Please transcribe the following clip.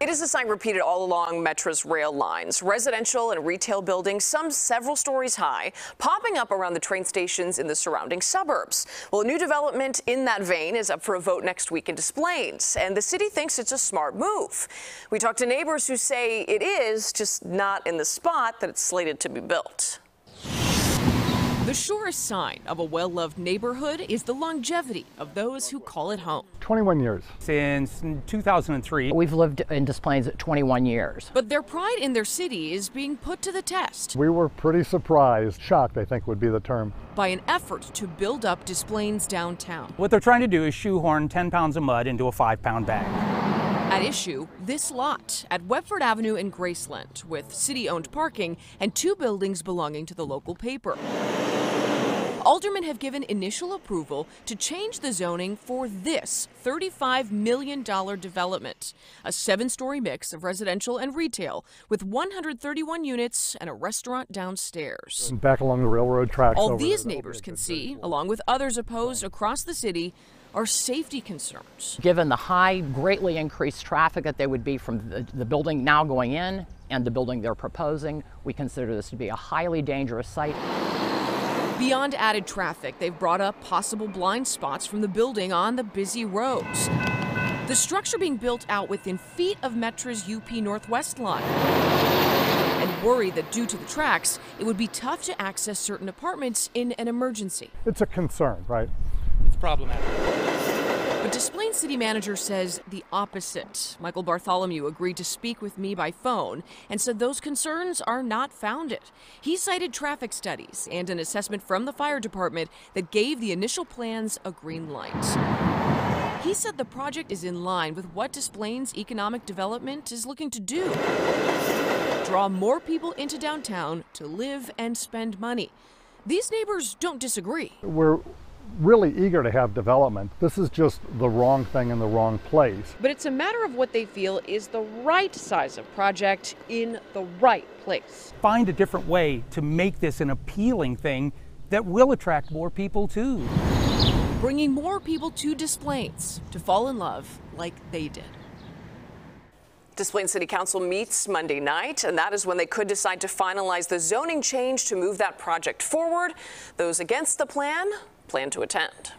It is a sign repeated all along Metra's rail lines. Residential and retail buildings, some several stories high, popping up around the train stations in the surrounding suburbs. Well, a new development in that vein is up for a vote next week in Des Plaines, and the city thinks it's a smart move. We talked to neighbors who say it is, just not in the spot that it's slated to be built. The surest sign of a well loved neighborhood is the longevity of those who call it home. 21 years. Since 2003. We've lived in Des Plaines 21 years. But their pride in their city is being put to the test. We were pretty surprised, shocked, I think would be the term. By an effort to build up Des Plaines downtown. What they're trying to do is shoehorn 10 pounds of mud into a five pound bag. At issue, this lot at Webford Avenue in Graceland, with city owned parking and two buildings belonging to the local paper. Aldermen have given initial approval to change the zoning for this $35 million development, a seven story mix of residential and retail with 131 units and a restaurant downstairs. And back along the railroad tracks. All over these there, neighbors can see, along with others opposed across the city, are safety concerns. Given the high, greatly increased traffic that there would be from the, the building now going in and the building they're proposing, we consider this to be a highly dangerous site. Beyond added traffic, they've brought up possible blind spots from the building on the busy roads. The structure being built out within feet of Metra's UP Northwest line. And worry that due to the tracks, it would be tough to access certain apartments in an emergency. It's a concern, right? It's problematic. Des Plaines City Manager says the opposite. Michael Bartholomew agreed to speak with me by phone and said those concerns are not founded. He cited traffic studies and an assessment from the fire department that gave the initial plans a green light. He said the project is in line with what Des Plaines Economic Development is looking to do draw more people into downtown to live and spend money. These neighbors don't disagree. We're really eager to have development. This is just the wrong thing in the wrong place. But it's a matter of what they feel is the right size of project in the right place. Find a different way to make this an appealing thing that will attract more people too. Bringing more people to Des Plaines to fall in love like they did. Des Plaines City Council meets Monday night, and that is when they could decide to finalize the zoning change to move that project forward. Those against the plan plan to attend.